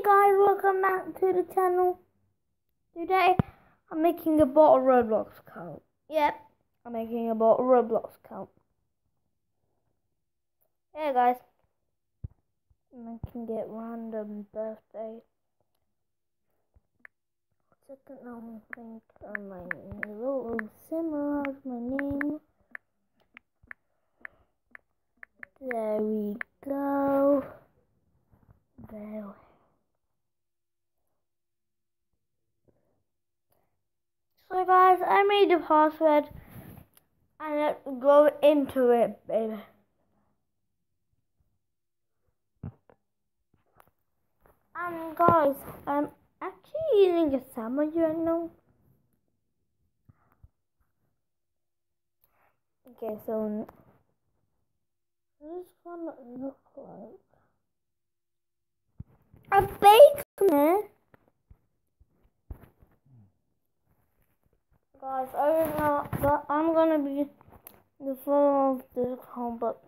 Hey guys, welcome back to the channel. Today, I'm making a bottle Roblox account. Yep, I'm making a bottle Roblox account. Hey guys, And I'm making it random birthday. Second, I I might need a little similar my name. There we go. There. So guys, I made the password and let's go into it, baby. And guys, I'm actually using a sandwich right now. Okay, so this one look like a bacon. Eh? Guys, I don't know, but I'm gonna be the follower of this account, but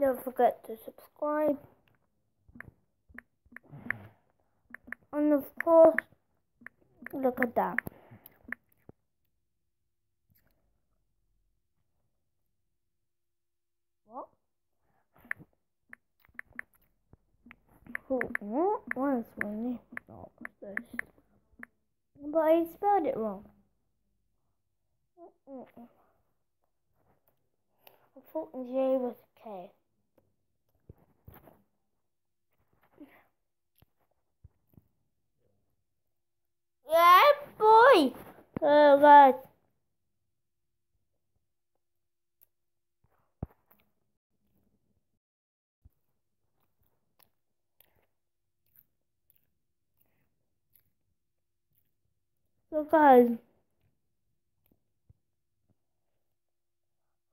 don't forget to subscribe. And of course, look at that. What? Who? What? What is my name? Oh, this. But I spelled it wrong. I thought J was K. Yeah, boy. Oh, so guys. So guys.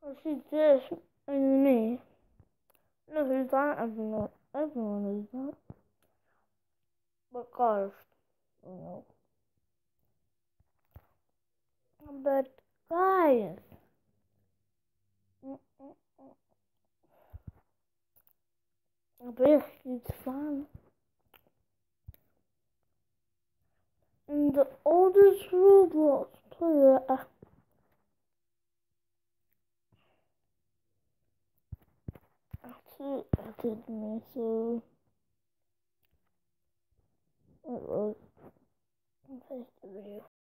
I see this and me. No, who's that? Everyone, everyone is that. But guys, you know. But guys, this is fun. And the oldest Roblox player. Uh, actually, added me, so it was. The video.